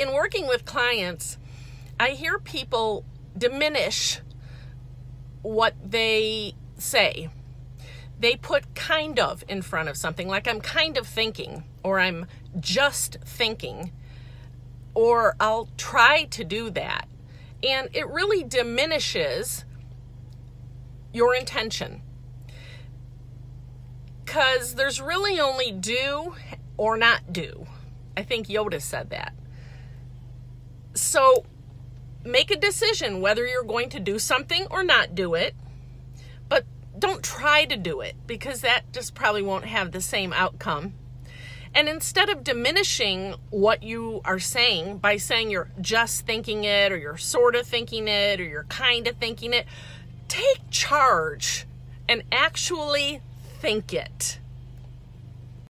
in working with clients, I hear people diminish what they say. They put kind of in front of something, like I'm kind of thinking, or I'm just thinking, or I'll try to do that. And it really diminishes your intention. Because there's really only do or not do. I think Yoda said that. So make a decision whether you're going to do something or not do it. But don't try to do it because that just probably won't have the same outcome. And instead of diminishing what you are saying by saying you're just thinking it or you're sort of thinking it or you're kind of thinking it, take charge and actually think it.